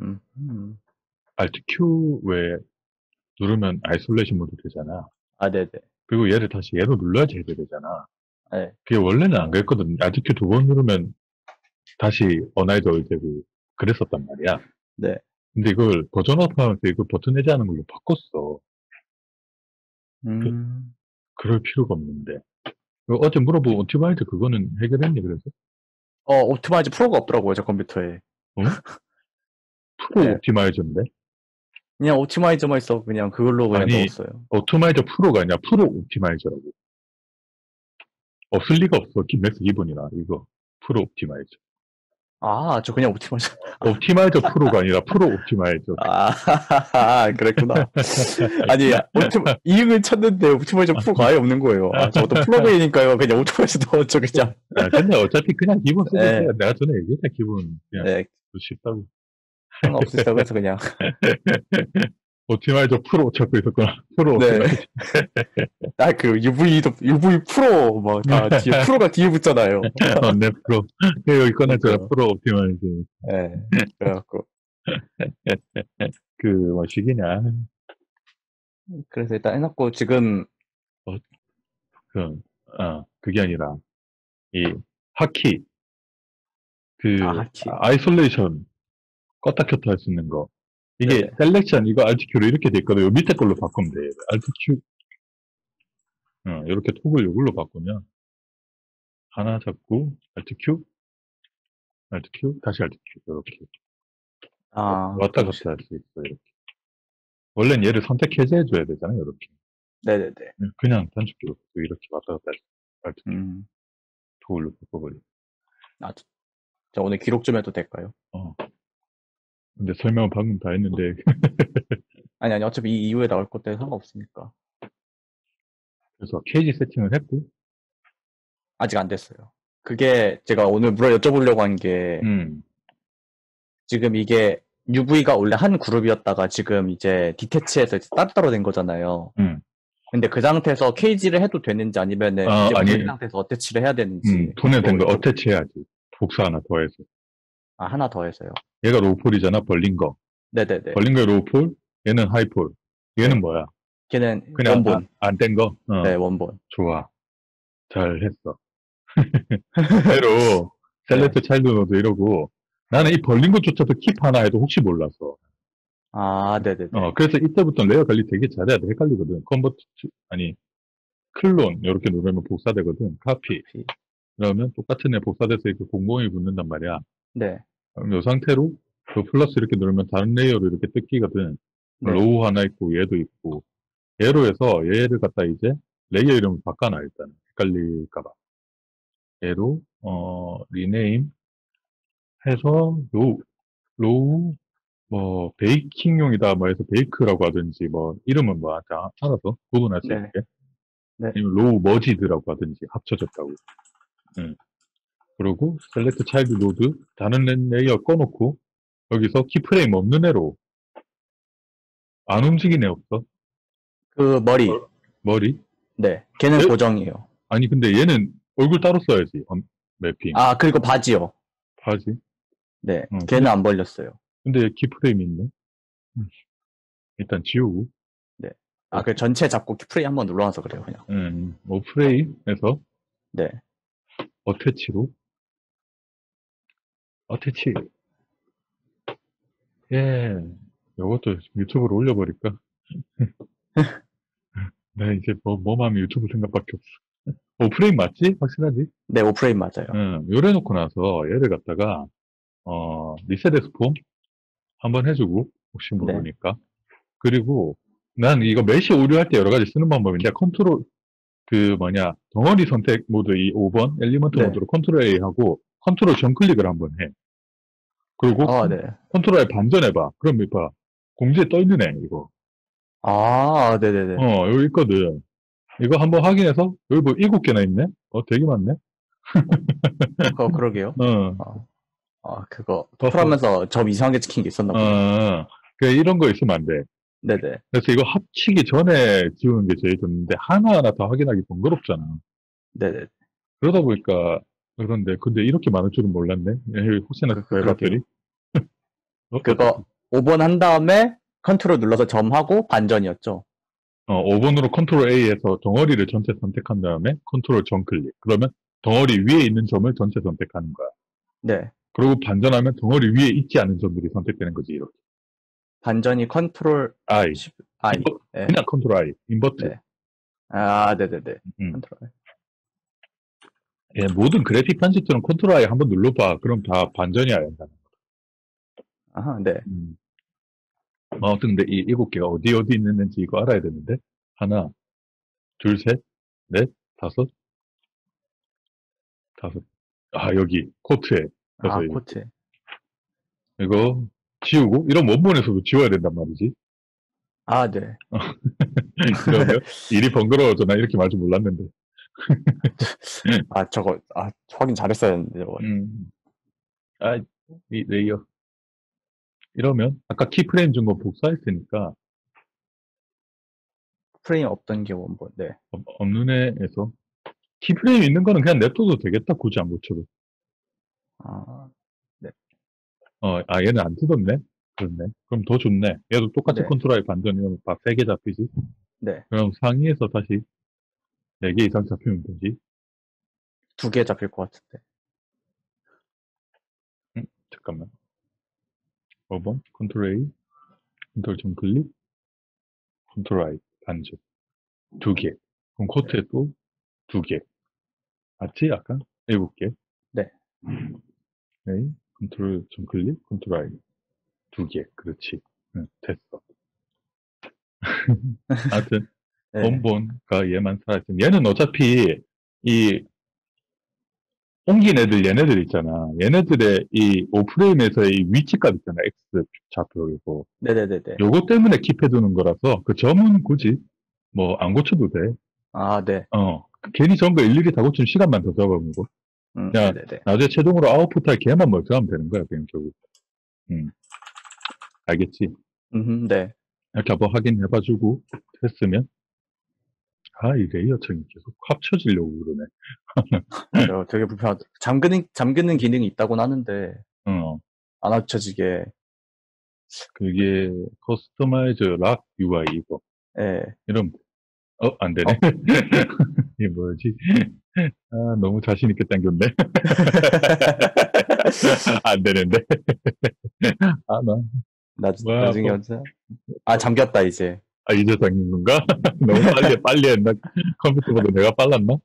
음, 음. Alt Q 왜 누르면 isolation 모드 되잖아. 아, 네네. 그리고 얘를 다시 얘로 눌러야지 해야 되잖아. 네. 그게 원래는 안 그랬거든. Alt Q 두 번 누르면 다시 unhide 되고 그랬었단 말이야. 네. 근데 이걸 버전업 하면서 이거 버튼 해제하는 걸로 바꿨어. 음. 그 럴 필요가 없는데. 그 어제 물어보고 온티바이트 그거는 해결했니 그래서? 어, Optimize Pro가 없더라고요, 제 컴퓨터에. 프로 네. Optimizer인데? 그냥 Optimizer만 있어. 그냥 그걸로 그냥 아니, 넣었어요. Optimizer Pro가 아니라 Pro Optimizer라고. 없을 리가 없어. 기- Max 기본이라 이거. Pro Optimizer. 아, 저 그냥 Optimizer. Optimizer Pro가 아니라 Pro Optimizer. 아, 그랬구나. 아니, Optima, 이응을 찾는데 Optimizer Pro가 아예 없는 거예요. 아, 저것도 plug-in이니까요. 그냥 Optimizer 넣었죠, 그냥. 아, 근데 어차피 그냥 기본 쓰고 네. 내가 전에 얘기했잖아. 기본 그냥 네, 쉽다고. 상관없으니까 그래서 그냥. 옵티마이저 프로 찾고 있었구나. 프로 네. 아, 그 UV도, UV 프로, 막, 다 뒤에, 프로가 뒤에 붙잖아요. 어, 네, 프로. 그 여기 꺼내줘라. 그렇죠. 프로 옵티마이저. 네. 그래갖고. 그, 뭐, 시기냐. 그래서 일단 해놨고, 지금, 그, 어, 그게 아니라, 이, hotkey. 그, 아, hotkey. isolation 껐다 켰다 할 수 있는 거. 이게 네네. selection 이거 Alt-Q로 이렇게 돼 있거든. 요 밑에 걸로 바꾸면 돼. Alt-Q. 어, 이렇게 toggle을 요걸로 바꾸면 하나 잡고 Alt-Q, Alt-Q, 다시 Alt-Q 이렇게 아, 왔다 갔다 할 수 있어. 이렇게. 원래는 얘를 선택 해제해 줘야 되잖아요. 이렇게. 네네네. 그냥 단축키로 이렇게 왔다 갔다 할 수. Alt-Q 음. 톱을로 바꿔버려. 아, 저- 자, 오늘 기록 좀 해도 될까요? 어. 근데 설명은 방금 다 했는데 아니, 아니, 어차피 이 이후에 나올 것 때문에 상관없으니까. 그래서 케이지 세팅을 했고, 아직 안 됐어요. 그게 제가 오늘 물어 여쭤보려고 한 게, 음, 지금 이게 UV가 원래 한 그룹이었다가 지금 이제 detach해서 이제 따로따로 된 거잖아요. 음. 근데 그 상태에서 케이지를 해도 되는지 아니면은 아, 이제 아니. 그 상태에서 attach를 해야 되는지. 음, 돈에 된거 그거 attach 해야지. 복사 하나 더해서. 아, 하나 더 해서요. 얘가 low poly잖아, 벌린 거. 네네네. 벌린 거의 low poly, 얘는 high poly. 얘는 뭐야? 걔는 그냥 원본. 안된 거? 어, 네, 원본. 좋아. 잘 했어. 대로 select child node 이러고 나는 이 벌린 것조차도 keep 하나 해도 혹시 몰라서. 아, 네네네. 어, 그래서 이때부터 layer 관리 되게 잘해야 돼. 헷갈리거든. convert, 아니, clone, 이렇게 누르면 복사되거든. copy. copy. 그러면 똑같은 애 복사돼서 이렇게 공공이 붙는단 말이야. 네. 그럼 이 상태로 그 플러스 이렇게 누르면 다른 layer로 이렇게 뜯기거든. 네. low 하나 있고 얘도 있고 얘로 해서 얘를 갖다 이제 layer 이름을 바꿔놔 일단 헷갈릴까봐 얘로 어 rename 해서 low low 뭐 baking용이다 뭐 해서 bake라고 하든지 뭐 이름은 뭐 자, 알아서 구분할 수 네. 있게 네. 아니면 low merged라고 하든지 합쳐졌다고 응. 그리고 select child node 다른 layer 꺼놓고 여기서 keyframe 없는 애로 안 움직이네 없어 그 머리. 머리 네. 걔는 네? 고정이에요. 아니 근데 얘는 얼굴 따로 써야지 어, 매핑 아, 그리고 바지요. 하지 네. 응. 걔는 안 벌렸어요. 근데 키프레임이 있네 음. 일단 지우고 아, 그 전체 잡고 키프레이 한번 눌러놔서 그래요, 그냥. 음, 뭐 프레임에서 네. 어태치로 attach 예. 요것도 유튜브로 올려버릴까? 나 이제 뭐 뭐만 유튜브 생각밖에 없어. 오 프레임 맞지? 확실하지? 네, 오프레임 맞아요. 응, 요래 놓고 나서 얘를 갖다가, 어, reset XForm 한번 해주고, 혹시 모르니까. 그리고, 난 이거 mesh 오류할 때 여러 가지 쓰는 방법인데, 컨트롤, 그 뭐냐, 덩어리 선택 모드 이 5번, element 네. 모드로 컨트롤 A 하고, 컨트롤 점 클릭을 한번 해. 그리고, 아, 네. 컨트롤 A 반전해봐. 그럼 봐. 공지에 떠있는 애, 이거. 아, 네네네. 어, 여기 있거든. 이거 한번 확인해서, 여기 뭐 일곱 개나 있네? 어, 되게 많네? 그, 그러게요. 어. 아, 그거, 토플하면서 점 이상하게 찍힌 게 있었나 보네. 어, 그 이런 거 있으면 안 돼. 네네. 그래서 이거 합치기 전에 지우는 게 제일 좋은데 하나하나 다 확인하기 번거롭잖아. 네네. 그러다 보니까 그런데 근데 이렇게 많을 줄은 몰랐네. 에이, 혹시나 그- 그- 웹앱들이 어, 그거 5번 한 다음에 컨트롤 눌러서 점하고 반전이었죠. 어, 5번으로 컨트롤 A에서 덩어리를 전체 선택한 다음에 컨트롤 점 클릭. 그러면 덩어리 위에 있는 점을 전체 선택하는 거야. 네. 그리고 반전하면 덩어리 위에 있지 않은 점들이 선택되는 거지, 이렇게. 반전이 컨트롤 I. 10, I. inver- 네. 그냥 컨트롤 I. invert. 네. 아, 네네네. 음. 컨트롤. 예, 모든 그래픽 편집들은 컨트롤 I 한번 눌러봐. 그럼 다 반전이야, 연단. 아하, 네. 음. 뭐, 아무튼 근데 이 일곱 개가 어디 어디 있는지 이거 알아야 되는데. 하나, 둘, 셋, 넷, 다섯, 다섯. 아, 여기, 코트에. 아, 그래서 이- 코트. 이거 지우고, 이런 원본에서도 지워야 된단 말이지. 아, 네. 그러면 일이 번거로워져. 나 이렇게 많을 줄 몰랐는데. 아, 저거, 아, 확인 잘했어야 했는데, 저거. 음. 아, 이 layer. 이러면, 아까 keyframe 준 거 복사했으니까, 프레임 없던 게 원본. 네. 없- 없는 애에서, keyframe 있는 거는 그냥 냅둬도 되겠다. 굳이 안 고쳐도. 아, 어, 아, 얘는 안 뜯었네? 그렇네. 그럼 더 좋네. 얘도 똑같이 네. 컨트롤 반전이면 다 3개 잡히지? 네. 그럼 상위에서 다시 4개 이상 잡히면 되지? 두 개 잡힐 것 같은데. 잠깐만. 5번, 컨트롤 A, 컨트롤 점 클릭, 컨트롤 I, 반전. 두 개. 그럼 코트에 또 두 개. 맞지? 아까? 일곱 개. 네. A, 컨트롤 점 클릭, 컨트롤 I. 두 개. 그렇지. 응, 됐어. 하여튼, 네. 원본가 얘만 살아있으면 얘는 어차피 이 옮긴 애들 얘네들 있잖아 얘네들의 이 오프레임에서의 이 위치값 있잖아 X 좌표이고 네네네네. 요거 때문에 keep해두는 거라서 그 점은 굳이 뭐 안 고쳐도 아, 네. 돼어 괜히 저런 거 일일이 다 고치면 시간만 더 잡아먹고 음, 야. 네네네. 나중에 최종으로 아웃풋할 걔만 멀쩡하면 되는 거야 그냥 결국 음 알겠지 음, 네. 이렇게 한번 확인해봐주고 했으면 아 이 레이어층이 계속 합쳐지려고 그러네 맞아요. 되게 불편하다. 잠그는, 잠그는 기능이 있다고는 하는데, 어 안 합쳐지게. 그게 Customize Lock UI 이거 예. 이러면 돼. 어, 안 되네. 이게 뭐지? 아, 너무 자신있게 당겼네. 안 되는데. 아, 나. 나, 뭐야, 나중에 뭐. 언제? 아, 잠겼다, 이제. 아, 이제 당긴 건가? 너무 빨리, 빨리 했나? 컴퓨터보다 내가 빨랐나?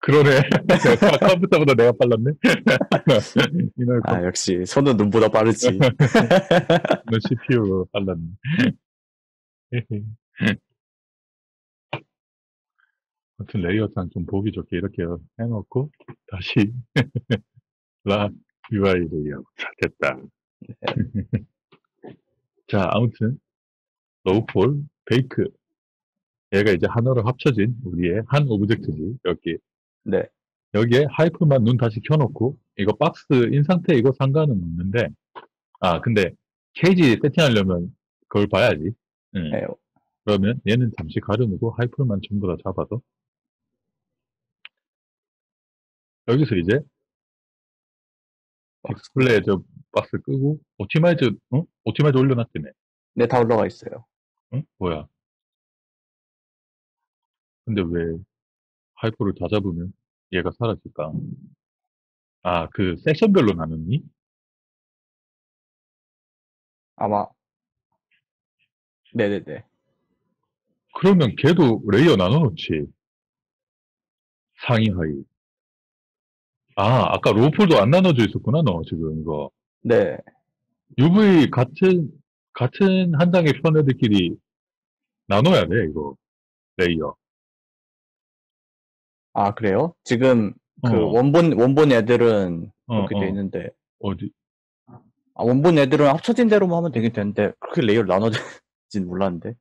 그러네. 컴퓨터보다 내가 빨랐네. 아, 역시, 손은 눈보다 빠르지. 컴퓨터 CPU가 빨랐네. 아무튼 레이어상 좀 보기 좋게 이렇게 해놓고 다시 Lock UI 레이어 잘 됐다. 자 아무튼 low poly bake 얘가 이제 하나로 합쳐진 우리의 한 오브젝트지 여기 네. 여기에 high poly만 눈 다시 켜놓고 이거 박스 인 상태 이거 상관은 없는데 아 근데 케이지 세팅하려면 그걸 봐야지 응. 네. 그러면 얘는 잠시 가려놓고 high poly만 전부 다 잡아서 여기서 이제 디스플레이에 저 박스 끄고 Optimize 어? Optimize 올려놨다며 네, 다 올라가 있어요. 응? 뭐야 근데 왜 high poly를 다 잡으면 얘가 사라질까 아 그 섹션별로 나눴니? 아마. 네네네. 그러면 걔도 레이어 나눠놓지 상위 하위 아 아까 low poly도 안 나눠져 있었구나 너 지금 이거 네. UV 같은 같은 한 장의 편 애들끼리 나눠야 돼 이거 레이어. 아, 그래요? 지금, 그, 어, 원본, 원본 애들은 어, 그렇게 어. 돼 있는데, 어디 아, 원본 애들은 합쳐진 대로만 하면 되긴 되는데, 그렇게 레이어를 나눠진진 몰랐는데.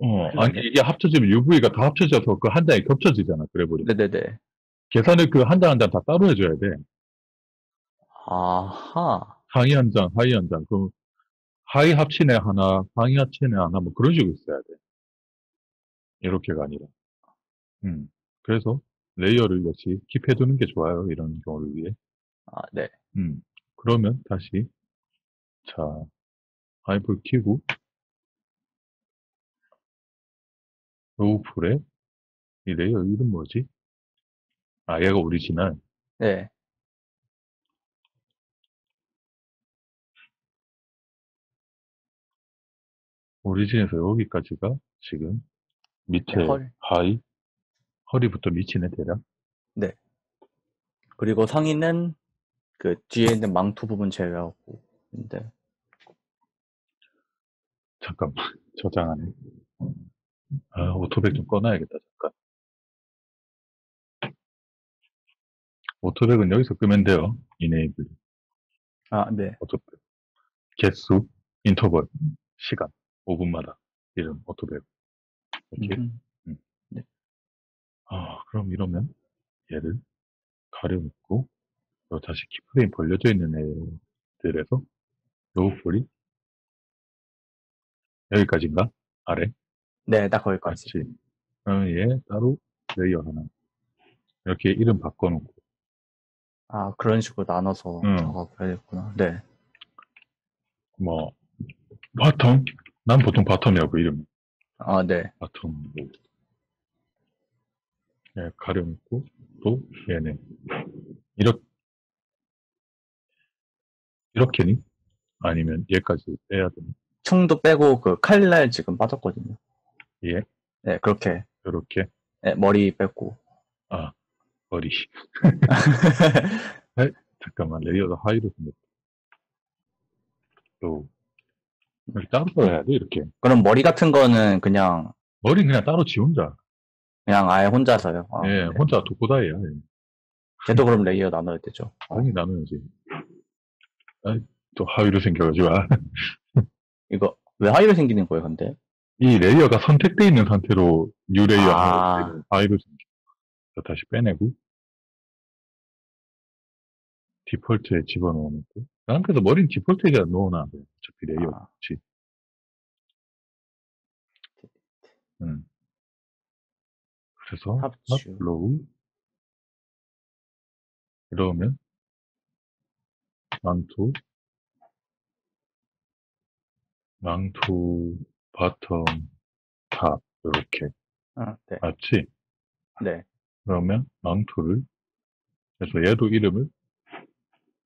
어 아니 이게 합쳐지면 UV가 다 합쳐져서 그 한 장에 겹쳐지잖아 그래 버리. 네네네. 계산을 그 한 장 한 장 다 따로 해줘야 돼. 아하. 상위 한 장, 하위 한 장. 그 하위 합친 애 하나, 상위 합친 애 하나 뭐 그런 식으로 있어야 돼. 이렇게가 아니라. 음 그래서 레이어를 역시 keep해두는 게 좋아요 이런 경우를 위해. 아, 네. 음 그러면 다시 자 high poly 키고 low poly에 이 레이어 이름 뭐지? 아 얘가 오리지널 네. origin에서 여기까지가 지금 밑에 네, 헐. 하이 허리부터 밑이네 대략? 그리고 상의는 그 뒤에 있는 망토 부분 제외하고. 근데. 잠깐만 저장하네. 아 auto back 좀 꺼놔야겠다 잠깐. auto back은 여기서 끄면 돼요 Enable 아, 네. auto back. 개수 인터벌 시간 5분마다 이름 auto back 이렇게 음, 아 그럼 이러면 얘를 가려놓고 요 다시 keyframe 벌려져 있는 애들에서 요 볼이 여기까지인가? 아래? 네, 딱 거기까지. 맞지? 그러면 얘 따로 레이어 하나 이렇게 이름 바꿔놓고 아, 그런 식으로 나눠서 음. 작업해야겠구나. 네. 뭐 bottom? 난 보통 bottom이라고 이름 아, 네. bottom으로 예, 가려놓고 또 얘네 이렇게 이렇게니? 아니면 얘까지 빼야 되니? 총도 빼고 그 칼날 지금 빠졌거든요. 예, 네, 그렇게. 이렇게 네, 머리 빼고. 아 머리 잠깐만 레이어가 하위로 생겼다 또 따로 써야 돼 이렇게 그럼 머리 같은 거는 그냥, 머리는 그냥 따로 지 혼자 그냥 아예 혼자서요. 아, 예, 네. 혼자 독고다이야 예. 걔도 그럼 레이어 나눠야 되죠. 당연히 나눠야지 아이, 또 하위로 생겨가지고 아. 이거, 왜 하위로 생기는 거예요, 근데? 이 레이어가 선택되어 있는 상태로 New Layer 아. 하위로 생겨 자, 다시 빼내고 디폴트에 집어넣어놓고 난 그래서 머리는 디폴트에 그냥 넣어놔 돼 어차피 레이어 아. 그치 음. 그래서 합주. upload 이러면 망토 망토 bottom top 이렇게 아, 네. 맞지? 네. 그러면 망토를 그래서 얘도 이름을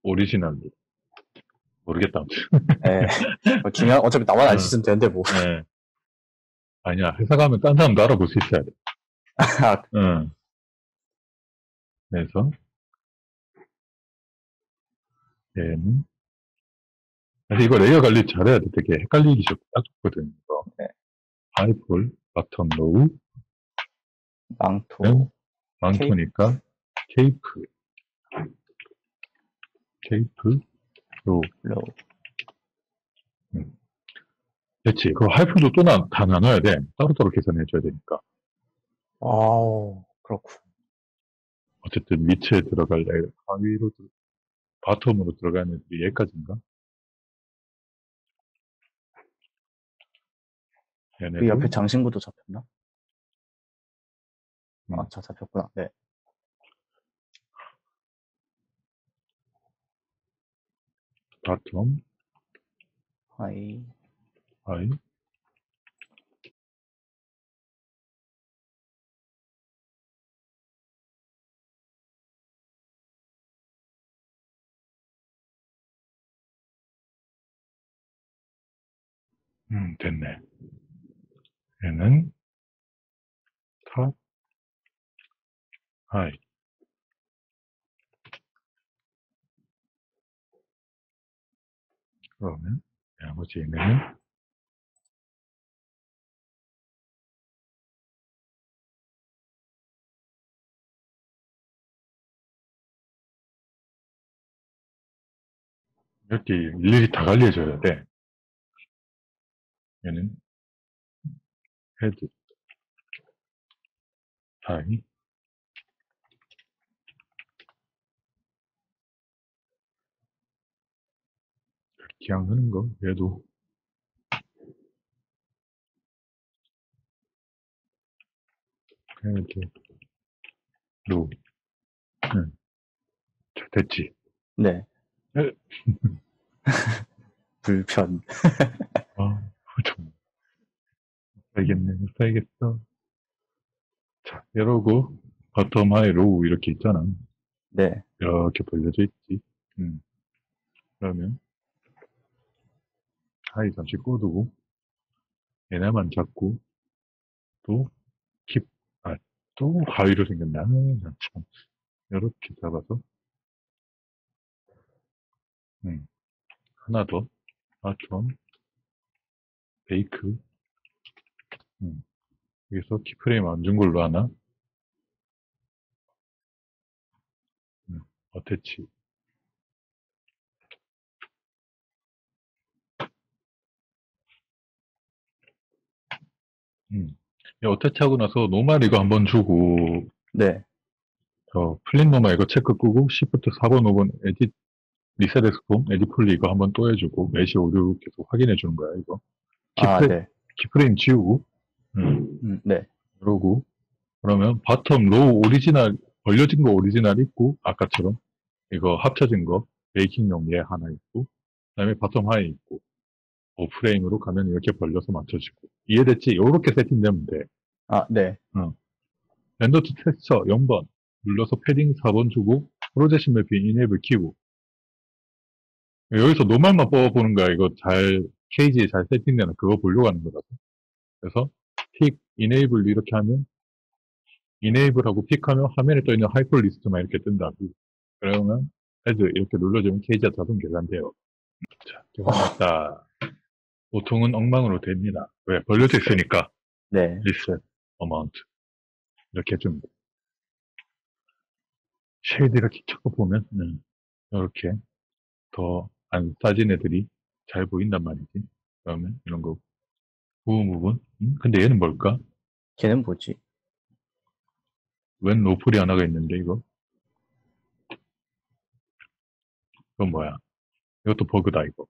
오리지널로 모르겠다 네. 뭐 중요한, 어차피 나만 안 음. 쓰면 되는데 뭐. 네. 아니야 회사 가면 딴 사람도 알아볼 수 있어야 돼 아, 응. 그래서 얘는 그래서 이거 layer 관리 잘해야 돼. 되게 헷갈리기 좋- 딱 좋거든. 이거. 네. high pol, bottom low, 망토. 는 망토니까 cape, cape, low. low. 그렇지. 그 high pol도 또 나, 다 나눠야 돼. 따로따로 계산해 줘야 되니까. 아우, 그렇고. 어쨌든 밑에 들어갈 layer, 하위로, 들- bottom으로 들어가는 애들이 얘까지인가? 그 옆에 장신구도 잡혔나? 음. 아, 자, 잡혔구나. 네. bottom, high. 하이, 음, 됐네. 얘는 탑, 하이. 그러면 나머지 얘네는 이렇게 일일이 다 관리해줘야 돼. 얘는 헤드, 하이, 기양 하는 거, 얘도. head, low. 응. 자, 됐지. 네. 불편. 아, 좀. 알겠네. 못 살겠어. 자, 이러고, bottom, high, low 이렇게 있잖아. 네. 이렇게 벌려져 있지. 음. 그러면, 하이 잠시 꺼두고, 얘네만 잡고, 또, 킵, 아, 또 가위로 생겼나? 아, 참. 이렇게 잡아서, 음. 하나 더, 아촌, 베이크, 음. 여기서 keyframe 안 준 걸로 하나, 음. attach, 음. 이 attach 하고 나서 normal 이거 한번 주고, 네. 저 flip normal 이거 체크 끄고, shift 4번, 5번 edit, reset XForm, edit poly 이거 한번 또 해주고, mesh 오류 계속 확인해 주는 거야, 이거. 아, 키프레- 네. keyframe 지우고, 음. 음, 네. 그러고, 그러면 bottom low 오리지널, 벌려진 거 오리지널 있고, 아까처럼, 이거 합쳐진 거, baking용 얘 하나 있고, 그 다음에 bottom high 있고, 오 프레임으로 가면 이렇게 벌려서 맞춰지고. 이해됐지? 요렇게 세팅되면 돼. 아, 네. render to texture 0번. 눌러서 패딩 4번 주고 projection mapping enable 키고. 여기서 normal만 뽑아보는 거야. 이거 잘 케이지에 잘 세팅되는 그거 보려고 하는 거라서. 그래서 pick enable 이렇게 하면 enable하고 pick하면 화면에 떠 있는 high pol 리스트만 이렇게 뜬다 그러면 head 이렇게 눌러주면 케이지가 자동 계산돼요. 자 계산했다 보통은 엉망으로 됩니다 왜 벌려져 있으니까 네. reset amount 이렇게 해줍니다. shade 이렇게 쳐보면 음, 이렇게 더 안 싸진 애들이 잘 보인단 말이지. 그러면 이런 거 부분 부분. 음? 근데 얘는 뭘까? 걔는 뭐지? 웬 low pol이 하나가 있는데 이거? 이건 뭐야? 이것도 버그다 이거.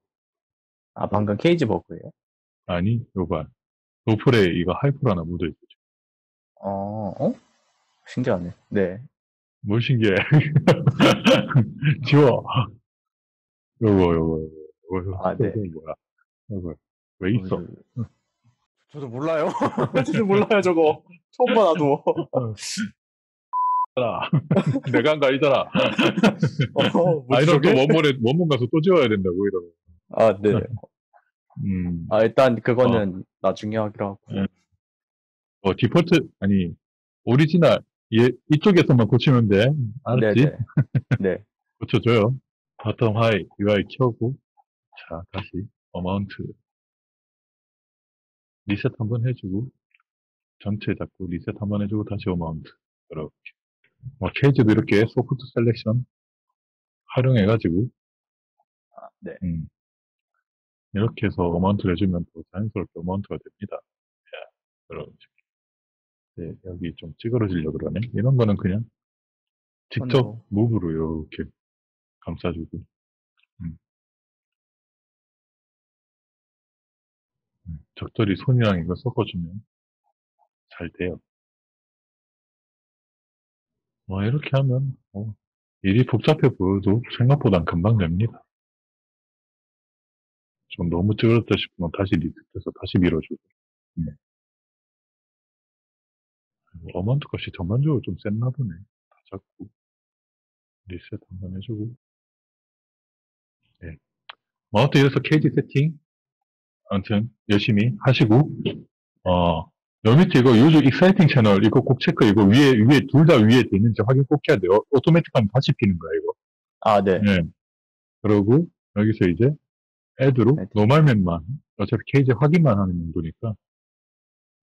아, 방금 케이지 버그예요? 아니 이거 봐. low pol에 이거 high pol 하나 묻어있어. 어, 어? 신기하네. 네. 뭘 신기해. 지워. 요거, 요거, 요거, 요거. 아, 네. 이거 뭐야. 요거. 왜 있어? 음. 저도 몰라요. 저도 몰라요, 저거. 처음 봐, 나도. 아, 내가 한 거 아니잖아. 어, 아, 이런 또 저게? 원본에, 원본 가서 또 지워야 된다고, 이러면. 아, 네. 음, 아, 일단 그거는 나중에 하기로 하고. 네. 어, 디폴트, 아니, 오리지널, 얘, 이쪽에서만 고치면 돼. 알았지? 네네. 네. 고쳐줘요. bottom high, UI 켜고, 자, 다시, amount. reset 한번 해주고, 전체 잡고, 리셋 한번 해주고, 다시 amount. 이렇게. 뭐, 케이지도 이렇게 soft selection 활용해가지고, 네. 음, 이렇게 해서 어마운트를 해주면 더 자연스럽게 어마운트가 됩니다. 자, 여러분. 네, 여기 좀 찌그러지려고 그러네. 이런 거는 그냥 직접. 무브로 이렇게 감싸주고. 음. 음, 적절히 손이랑 이거 섞어주면 잘 돼요. 뭐, 이렇게 하면, 어, 일이 복잡해 보여도 생각보단 금방 됩니다. 좀 너무 찌그럽다 싶으면 다시 리셋해서 다시 밀어주고. 네. 어마운트 값이 전반적으로 좀 셌나 보네. 다 잡고. 리셋 한번 해주고. 네. 뭐, 아무튼 이래서 케이지 세팅. 아무튼 열심히 하시고, 어, 여 밑에 이거 use existing channel 이거 꼭 체크 이거 위에 위에 둘 다 위에 돼 있는지 확인 꼭 해야 돼요. automatic하면 다시 피는 거야 이거. 아, 네. 네. 그러고 여기서 이제 add로 add. normal map만 어차피 케이지 확인만 하는 용도니까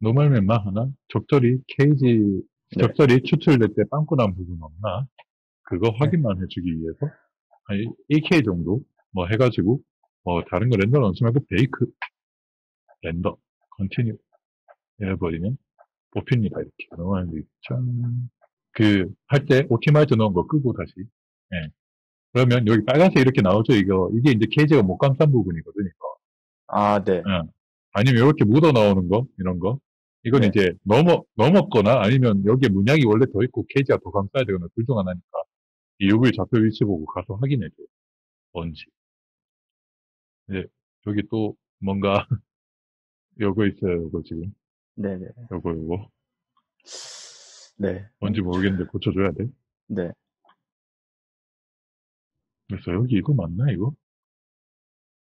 normal map만 하나? 적절히 케이지 네. 적절히 추출될 때 빵꾸 난 부분 없나? 그거 확인만 해주기 위해서? 한 1K 정도? 뭐 해가지고 뭐 다른 거 render 넣지 말고 bake render continue 해버리면 뽑힙니다 이렇게. 넘어가는 그할 때 optimizer 넣은 거 끄고 다시. 예. 그러면 여기 빨간색 이렇게 나오죠 이거 이게 이제 케이지가 못 감싼 부분이거든요 아, 네. 아니면 이렇게 묻어 나오는 거 이런 거 이건 네. 이제 넘어 넘었거나 아니면 여기에 문양이 원래 더 있고 케이지가 더 감싸야 되거나 둘 중 하나니까 이 UV 좌표 위치 보고 가서 확인해 줘요 번지. 이제 여기 또 뭔가 요거 있어요. 요거 지금. 네네. 요거 요거. 네. 뭔지 모르겠는데 고쳐줘야 돼. 네. 그래서 여기 이거 맞나 이거?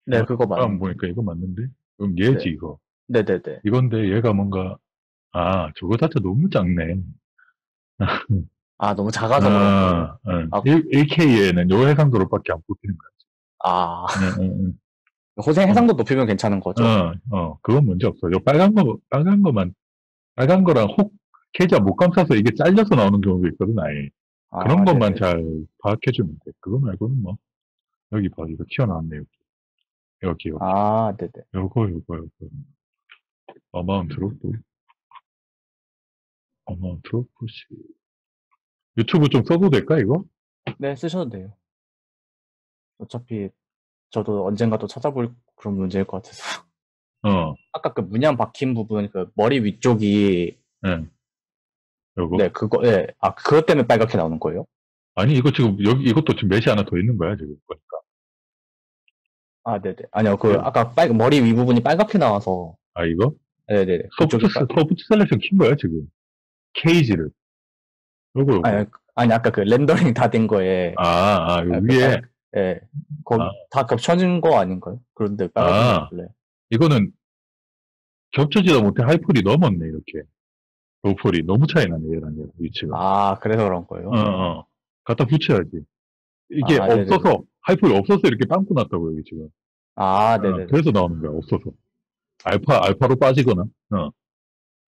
네, 어, 그거 맞는 보니까 이거 맞는데? 그럼 얘지 네. 이거. 네네네. 이건데 얘가 뭔가 아 저거 자체 너무 작네. 아, 너무 작아서 그런 거예요. 아, 응. 아. 1K에는 요 해상도로밖에 안 뽑히는 거야. 아, 응, 응, 응. 호생 해상도 높이면 괜찮은 거죠? 어, 어, 그건 문제 없어. 요 빨간 거, 빨간 거만, 빨간 거랑 혹, 케이지가 못 감싸서 이게 잘려서 나오는 경우도 있거든, 아예. 아, 그런 것만 네네. 잘 파악해주면 돼. 그거 말고는 뭐, 여기 봐, 이거 튀어나왔네, 여기. 여기, 여기. 아, 네네. 요거, 요거, 요거. 어마운트로 또. 어마운트로 푸시. 유튜브 좀 써도 될까, 이거? 네, 쓰셔도 돼요. 어차피 저도 언젠가 또 찾아볼 그런 문제일 것 같아서. 어, 아까 그 문양 박힌 부분, 그 머리 위쪽이, 예. 요거. 네, 그거, 네. 아, 그것 때문에 빨갛게 나오는 거예요? 아니, 이거 지금, 여기, 이것도 지금 몇이 하나 더 있는 거야, 지금. 보니까. 아, 네네. 아니요, 그, 네. 아까 빨, 머리 위 부분이 빨갛게 나와서, 아, 이거? 네네네. soft, soft selection 킨 거야, 지금. 케이지를. 요거, 요거. 아니, 아니, 아까 그 렌더링 다 된 거에, 아, 아, 요 아, 그 위에, 예, 거기 아. 다 겹쳐진 거 아닌가요? 그런데 아. 빨갛게 나길래. 이거는 겹쳐지다 못해 high pol이 넘었네, 이렇게. low pol이 너무 차이 나네, 얘랑 얘랑 위치가. 아, 그래서 그런 거예요? 어, 어. 갖다 붙여야지. 이게 아, 네네네. 없어서, high pol이 없어서 이렇게 빵꾸 났다고, 여기 지금. 아, 어, 네네. 그래서 나오는 거야, 없어서. 알파, 알파로 빠지거나, 어.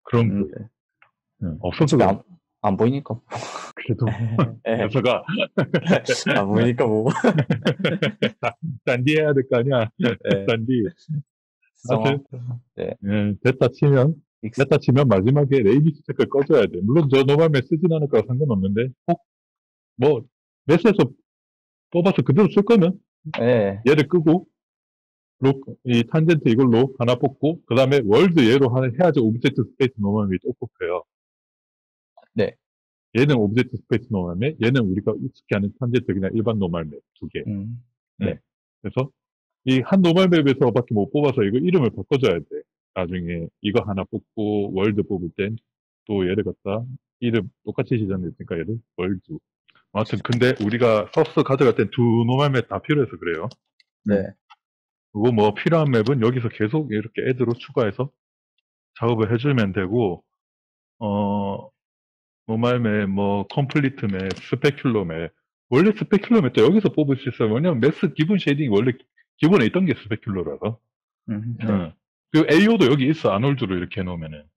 그런, 음, 거. 네. 어, 없어서. 안, 안 보이니까. 그래도, 예, 녀석아, 안 보이니까 뭐. 단디 해야 될 거 아니야. 예, 단디. 수정하고. 예, 됐다 치면, 됐다 치면 마지막에 ray miss 체크를 꺼줘야 돼. 물론 저 normal map 쓰진 않을 거라 상관없는데, 혹, 뭐, Max에서 뽑아서 그대로 쓸 거면, 예, 얘를 끄고, 로, 이 탄젠트 이걸로 하나 뽑고, 그 다음에 world 얘로 하나 해야지 object space normal이 또 뽑혀요. 네. 얘는 object space normal map, 얘는 우리가 익숙히 하는 탄젠트 그냥 일반 normal map 두 개. 음, 그래서 이 한 normal map에서밖에 못 뽑아서 이거 이름을 바꿔줘야 돼. 나중에 이거 하나 뽑고 world 뽑을 땐 또 얘를 갖다 이름 똑같이 시작했으니까 얘를 world. 아무튼 근데 우리가 섭스 가져갈 땐 두 normal map 다 필요해서 그래요. 네. 그리고 뭐 필요한 map은 여기서 계속 이렇게 add로 추가해서 작업을 해주면 되고 어 normal map, 뭐 complete map, specular map 원래 specular map도 여기서 뽑을 수 있어요. 왜냐면 Max 기본 shading이 원래 기본에 있던 게 specular라서. 음, 네. 응. 그리고 AO도 여기 있어. Arnold로 이렇게 해놓으면은.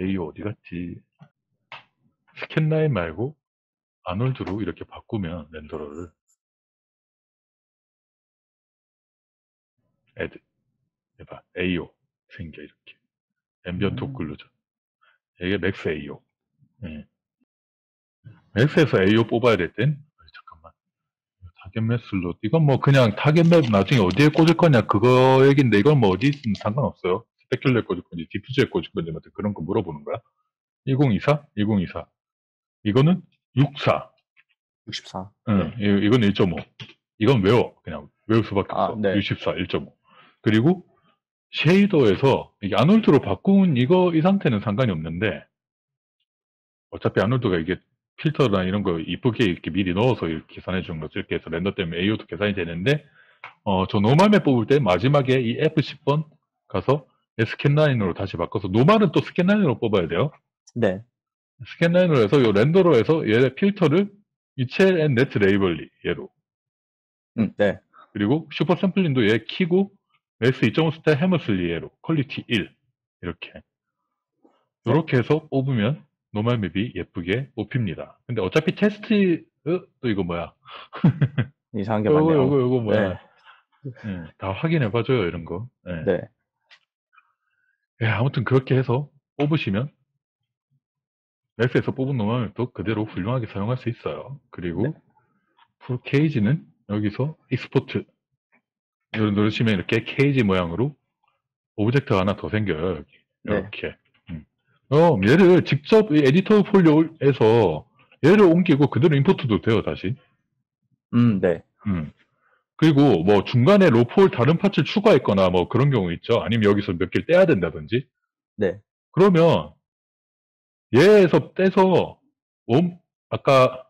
AO 어디 갔지? scanline 말고 Arnold로 이렇게 바꾸면 renderer를 add 해봐. AO 생겨 이렇게. ambient 음. occlusion. 이게 Max AO. 예. Max에서 AO 뽑아야 될 땐. target map slot. 이건 뭐 그냥 target map 나중에 어디에 꽂을 거냐 그거 얘기인데 이건 뭐 어디 있으면 상관없어요. specular에 꽂을 건지 diffuse에 꽂을 건지 뭐 그런 거 물어보는 거야. 1024? 1024. 이거는 64. 64. 응, 이- 이건 1.5. 이건 외워. 그냥 외울 수밖에 아, 없어. 네. 64, 1.5. 그리고 shader에서 이게 Arnold로 바꾼 이거 이 상태는 상관이 없는데 어차피 Arnold가 이게 필터나 이런 거 이쁘게 이렇게 미리 넣어서 이렇게 계산해 주는 거죠. 이렇게 해서 render 때문에 AO도 계산이 되는데 어, 저 normal map 뽑을 때 마지막에 이 F10번 가서 scanline으로 다시 바꿔서 normal은 또 scanline으로 뽑아야 돼요. 네. scanline으로 해서 요 render로 해서 얘의 필터를 Mitchell-Netravali 얘로 음, 네. 그리고 super sampling도 얘 키고 Max 2.5 Star Hammersley 얘로 quality 1 이렇게 이렇게 해서 뽑으면 normal map이 예쁘게 뽑힙니다. 근데 어차피 테스트 어? 또 이거 뭐야? 이상한 게 많네요. 요거 요거 뭐야? 네. 예, 다 확인해 봐줘요 이런 거. 예. 네. 예, 아무튼 그렇게 해서 뽑으시면 Max에서 뽑은 normal map도 그대로 훌륭하게 사용할 수 있어요. 그리고 네. full cage는 여기서 export 누르시면 이렇게 케이지 모양으로 object가 하나 더 생겨요. 여기. 네. 이렇게. 음. 어, 얘를 직접 이 Edit Poly에서 얘를 옮기고 그대로 import도 돼요, 다시. 음, 네. 음. 그리고 뭐 중간에 low poly 다른 parts를 추가했거나 뭐 그런 경우 있죠. 아니면 여기서 몇 개를 떼야 된다든지. 네. 그러면 얘에서 떼서 원 아까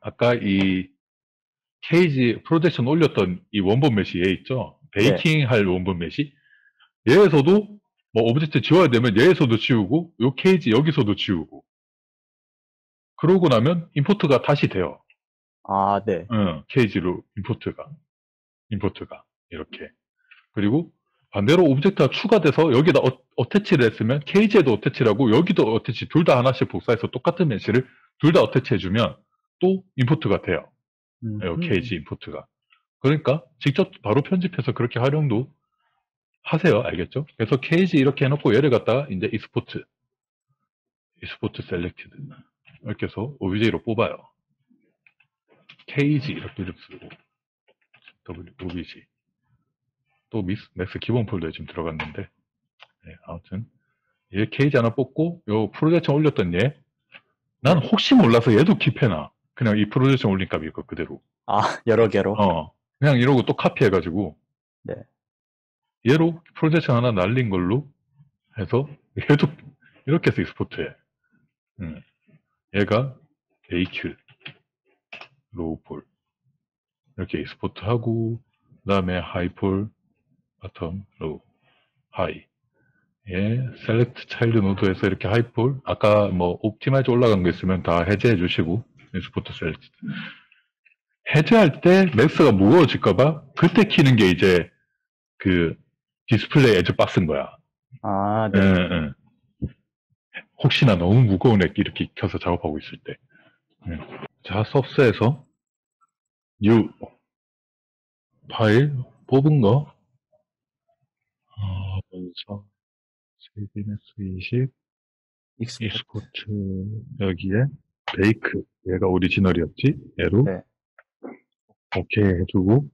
아까 이 cage projection 올렸던 이 원본 mesh 얘 있죠. 베이킹 할 원본 mesh 얘에서도 뭐 object 지워야 되면 얘에서도 지우고 요 케이지 여기서도 지우고 그러고 나면 import가 다시 돼요. 아, 네. 응, cage로 import가 import가 이렇게 그리고 반대로 object가 추가돼서 여기다 attach를 했으면 cage에도 attach를 하고 여기도 attach 둘 다 하나씩 복사해서 똑같은 mesh를 둘 다 attach 해주면 또 import가 돼요. 음. 요 cage import가 그러니까 직접 바로 편집해서 그렇게 활용도 하세요. 알겠죠? 그래서 케이지 이렇게 해놓고 얘를 갖다가 이제 export export selected 이렇게 해서 OBJ로 뽑아요. 케이지 이렇게 이름 쓰고 W OBJ 또 미스 Max 기본 폴더에 지금 들어갔는데 네, 아무튼 얘 케이지 하나 뽑고 요 projection 올렸던 얘 난 혹시 몰라서 얘도 keep해놔 그냥 이 projection 올린 값 이거 그대로 아, 여러 개로. 어 그냥 이러고 또 카피해가지고 네. 얘로 projection 하나 날린 걸로 해서 얘도 이렇게 해서 익스포트해. 음. 얘가 AQ low poly. 이렇게 export하고 그 다음에 high poly bottom low. high. 예, select child node에서 이렇게 high poly 아까 뭐 optimize 올라간 거 있으면 다 해제해 주시고 export select. 해제할 때 Max가 무거워질까봐 그때 키는 게 이제 그 display as box인 거야 아, 네. 예, 예. 혹시나 너무 무거운 액 이렇게 켜서 작업하고 있을 때. 예. 자, 섭스에서 new 파일 뽑은 거 어, 원서 CDMS20 export. export 여기에 bake 얘가 오리지널이었지 얘로 네. 오케이 해주고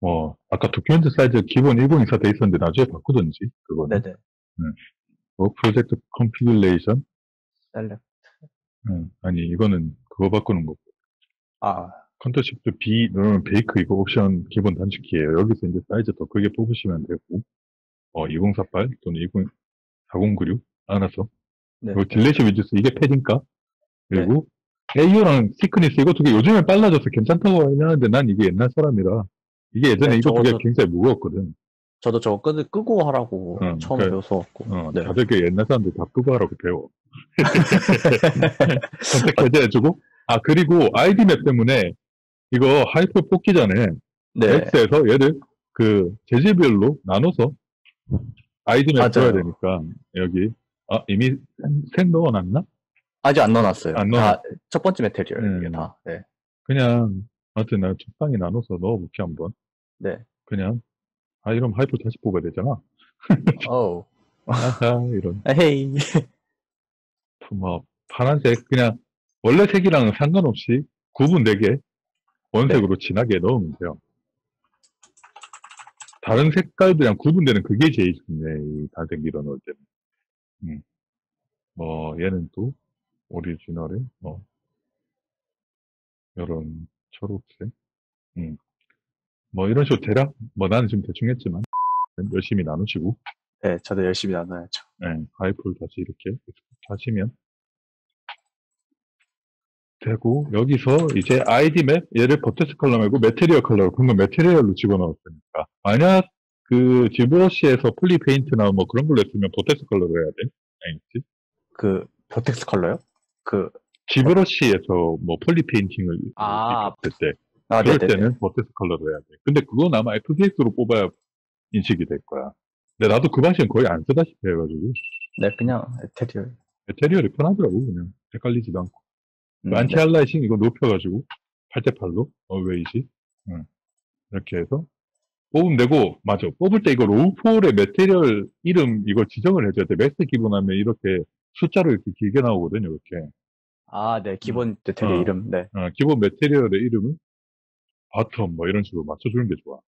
뭐 아까 document size 기본 1024돼 있었는데 나중에 바꾸든지 그거는. 네네. 뭐 project configuration select. 응, 아니 이거는 그거 바꾸는 거고. 아, control shift B 누르면 bake 이거 옵션 기본 단축키예요. 여기서 이제 사이즈 더 크게 뽑으시면 되고. 어 2048 또는 20 4096 알아서. 네. 그리고 dilation width 이게 padding인가? 그리고 AO랑 thickness 이거 두 개 요즘에 빨라져서 괜찮다고 하긴 하는데 난 이게 옛날 사람이라 이게 예전에 네, 이거 두개 저도- 굉장히 무거웠거든 저도 저거 끄, 끄고 하라고 응, 처음 그래. 배웠어갖고. 어, 네. 다들 그 옛날 사람들 다 끄고 하라고 배워 선택 해제해주고 아 그리고 ID map 때문에 이거 high poly 뽑기 전에 네. Max에서 얘를 그 재질별로 나눠서 ID map 맞아요. 줘야 되니까 여기 아 이미 생- 생 넣어놨나? 아직 안 넣어놨어요. 안다첫 번째 material, 음. 이게 다. 네. 그냥 하여튼 나 적당히 나눠서 넣어볼게 한번 네. 그냥 아 이러면 high poly 다시 뽑아야 되잖아 어우. 아하 이런 헤이. 뭐 파란색 그냥 원래 색이랑은 상관없이 구분되게 원색으로 진하게 넣으면 돼요. 다른 색깔들이랑 구분되는 그게 제일 좋네. 이 다색 밀어 넣을 때는. 음. 뭐 얘는 또 오리지널에 뭐 이런 초록색. 음. 뭐 이런 식으로 대략 뭐 나는 지금 대충 했지만 열심히 나누시고 네, 저도 열심히 나눠야죠. 네, high poly 다시 이렇게 하시면 되고 여기서 이제 ID map 얘를 vertex color 말고 material color로 그건 material로 집어넣었으니까 만약 그 ZBrush에서 poly paint나 뭐 그런 걸로 했으면 vertex color로 해야 돼 알겠지? 그, vertex color요? 그, ZBrush에서 뭐 poly painting을 아, 했을 때 아, 그럴 네네. 때는 vertex color로 해야 돼 근데 그건 아마 FBX로 뽑아야 인식이 될 거야 근데 나도 그 방식은 거의 안 쓰다시피 해가지고 네, 그냥 material. material이 편하더라고 그냥 헷갈리지도 않고 음, 안티 네. aliasing 이거 높여가지고 8대8로 어웨이시 응. 이렇게 해서 뽑으면 되고 맞아 뽑을 때 이거 low poly의 material 이름 이거 지정을 해줘야 돼 Max 기본하면 이렇게 숫자로 이렇게 길게 나오거든요 이렇게 아, 네, 기본 material 어. 이름. 네. 어, 기본 material의 이름은 bottom 뭐 이런 식으로 맞춰주는 게 좋아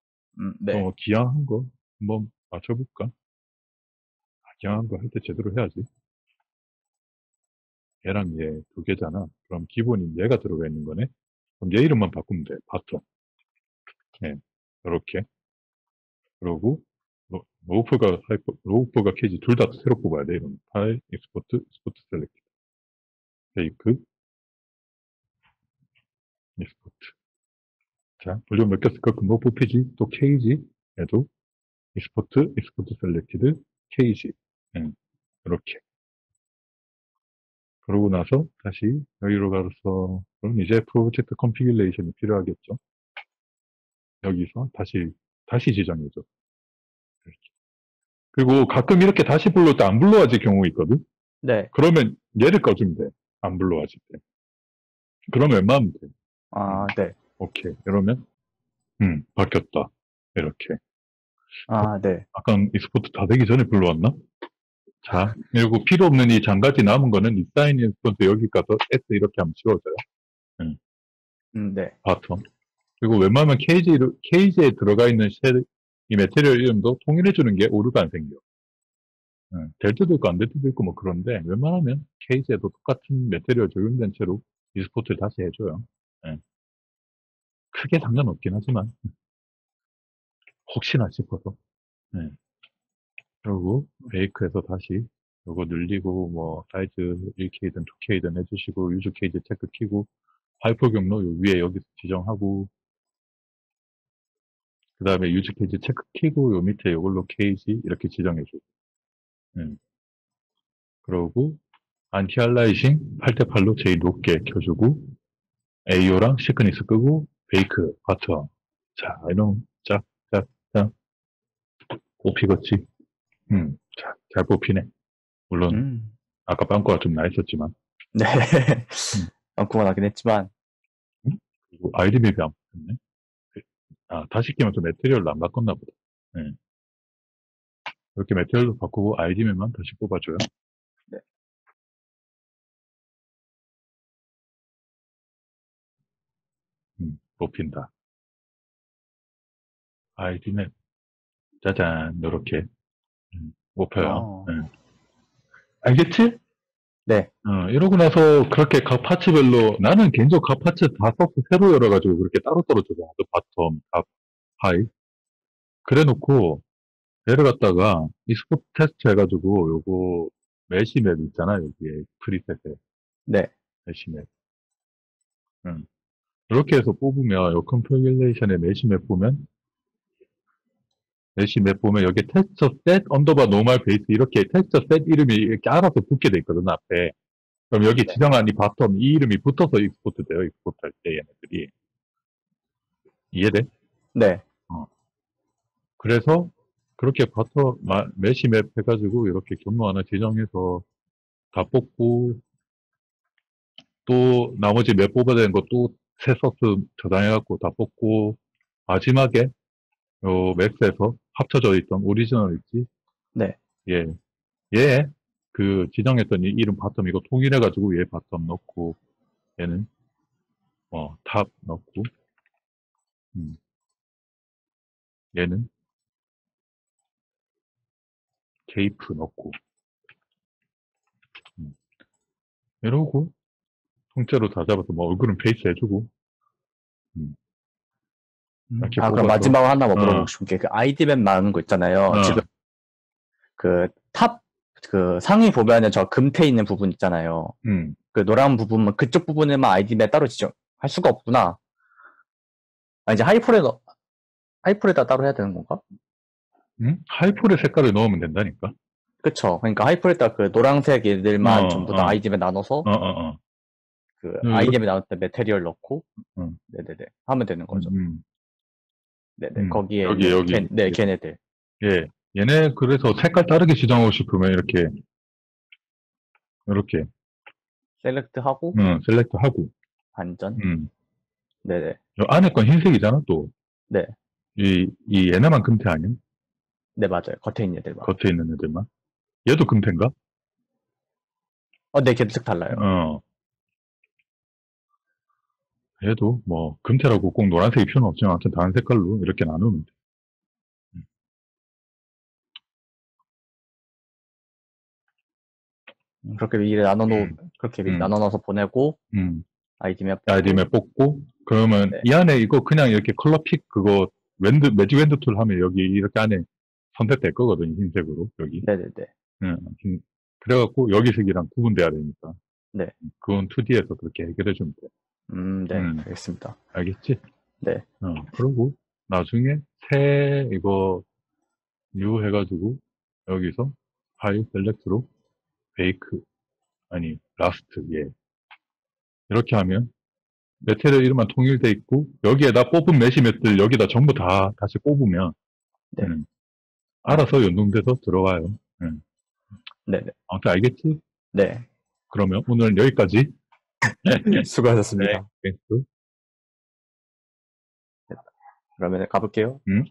음, 네. 어, 기양한 거 한번 맞춰볼까 아, 기양한 거 할 때 제대로 해야지 얘랑 얘 두 개잖아 그럼 기본인 얘가 들어가 있는 거네 그럼 얘 이름만 바꾸면 돼 bottom 이렇게. 그러고, 로- 로우프가, 하이퍼, 로우프가 케이지 둘 다 새로 뽑아야 돼. 이런 파일, 익스포트, 익스포트 셀렉트. 페이크, 익스포트. 자, 볼륨 몇개 쓸까? 금방 뽑히지? 또 케이지, 에도, 익스포트, 익스포트 셀렉티드, 케이지. 응, 이렇게. 그러고 나서 다시 여기로 가서, 그럼 이제 프로젝트 컨피규레이션이 필요하겠죠? 여기서 다시, 다시 지정해줘. 이렇게. 그리고 가끔 이렇게 다시 불러올 때 안 불러와질 경우 있거든? 네. 그러면 얘를 꺼주면 돼. 안 불러와질 때. 그러면 웬만하면 돼. 아, 네. 오케이. 이러면, 음, 바뀌었다. 이렇게. 아, 네. 아까 export 다 되기 전에 불러왔나? 자, 그리고 필요 없는 이 장가지 남은 거는 이 사인 export 여기 가서 S 이렇게 하면 지워져요. 음, 네. bottom. 그리고 웬만하면 케이지, 케이지에 들어가 있는 shell, 이 material 이름도 통일해주는 게 오류가 안 생겨. 응, 될 때도 있고 안 될 때도 있고 뭐 그런데 웬만하면 cage에도 똑같은 material 적용된 채로 export를 다시 해줘요. 예. 크게 상관없긴 하지만 혹시나 싶어서. 예. 그리고 bake에서 다시 요거 늘리고 뭐 사이즈 1K든 2K든 해주시고 use cage 체크 키고 high poly 경로 요 위에 여기서 지정하고 그 다음에 use cage 체크 키고 요 밑에 요걸로 케이지 이렇게 지정해주고 음. 그러고 anti-aliasing 8대8로 제일 높게 켜주고 AO랑 thickness 끄고 bake bottom 자 이런 짝짝 짝. 뽑히겠지. 음, 자, 잘 뽑히네. 물론 음. 아까 빵꾸가 좀 나 있었지만. 네. 안구가 나긴 했지만, 그리고 아이디 맵이 안 뽑혔네. 아 다시 끼면 또 메테리얼로 안 바꿨나 보다. 네. 이렇게 메테리얼로 바꾸고 아이디 맵만 다시 뽑아줘요 네. 음, 뽑힌다 ID map 짜잔 이렇게 음, 뽑혀요 어. 네. 알겠지? 네. 어, 이러고 나서 그렇게 각 parts별로 나는 개인적으로 각 parts 다 써서 새로 열어가지고 그렇게 따로따로 적어놔도 bottom, top, 하이 그래 놓고 얘를 갖다가 export 테스트 해가지고 요거 mesh map 있잖아 여기에 preset에 네. mesh map 응. 이렇게 해서 뽑으면 요 compilation의 mesh map 보면 mesh map 보면 여기 texture set underbar normal base 이렇게 텍스처 셋 이름이 이렇게 알아서 붙게 돼 있거든 앞에 그럼 여기 네. 지정한 이 bottom 이 이름이 붙어서 export 돼요 export 할 때 얘네들이 이해돼? 네. 그래서 그렇게 bottom 마- mesh map 해가지고 이렇게 경로 하나 지정해서 다 뽑고 또 나머지 map 뽑아야 되는 거또 새 소스 저장해갖고 다 뽑고 마지막에 요 Max에서 합쳐져 있던 오리지널 있지? 네. 예. 얘, 그 지정했던 이 이름 bottom 이거 통일해가지고 얘 bottom 넣고 얘는 어, top 넣고 음. 얘는 cape 넣고 음. 이러고 통째로 다 잡아서 뭐 얼굴은 face 해주고 이렇게 아, 그럼. 마지막으로 하나 뭐 어. 물어보고 싶은 게, 그 ID map 나오는 거 있잖아요. 어. 지금, 그, top, 그 상위 보면은 저 금태 있는 부분 있잖아요. 음. 그 노란 부분만, 그쪽 부분에만 ID map 따로 지정할 수가 없구나. 아, 이제 high poly에다, high poly에다 따로 해야 되는 건가? 음? high poly의 색깔을 넣으면 된다니까 그쵸. 그러니까 high poly에다 그 노란색 애들만 어, 전부 다 어. ID map 나눠서, 어, 어, 어. 그 음, ID map 나눌 때 material 넣고, 음. 네네네. 하면 되는 거죠. 음, 네네. 음. 거기에. 여기, 여기. 걔- 네, 예. 걔네들. 예. 얘네 그래서 색깔 다르게 지정하고 싶으면 이렇게 이렇게 select 하고, 음, select 하고 반전. 음. 네네. 요 안에 건 흰색이잖아 또. 네. 이, 이 얘네만 금태 아니야? 네, 맞아요. 겉에 있는 애들만. 겉에 있는 애들만. 얘도 금태인가? 어, 네, 걔도 달라요. 어. 얘도 뭐 금태라고 꼭 노란색이 필요는 없지만 아무튼 다른 색깔로 이렇게 나누면 돼. 그렇게 미리 나눠 놓, 음. 그렇게 미리 음. 나눠 놔서 보내고, 음. ID map. ID map 뽑고 그러면 네. 이 안에 이거 그냥 이렇게 color pick 그거 wand, magic wand tool 하면 여기 이렇게 안에 선택될 거거든요. 흰색으로. 여기. 네네네. 응, 흰- 그래갖고 여기 색이랑 구분돼야 되니까. 네. 그건 2D에서 그렇게 해결해 주면 돼. 음, 네, 음. 알겠습니다. 알겠지? 네. 어, 그리고 나중에 새 이거 new 해가지고 여기서 file select로 bake 아니 last 예 이렇게 하면 material 이름만 통일돼 있고 여기에다 뽑은 mesh map들 여기다 전부 다 다시 뽑으면 네. 음, 알아서 연동돼서 들어가요. 음. 네네. 아무튼 알겠지? 네. 그러면 오늘 여기까지. 수고하셨습니다. 네. Thanks. 그러면 가볼게요. 음.